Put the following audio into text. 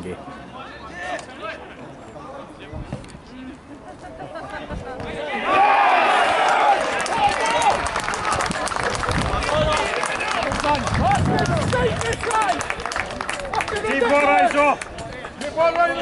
Lange. Ti vorrai giù! Ti vorrai!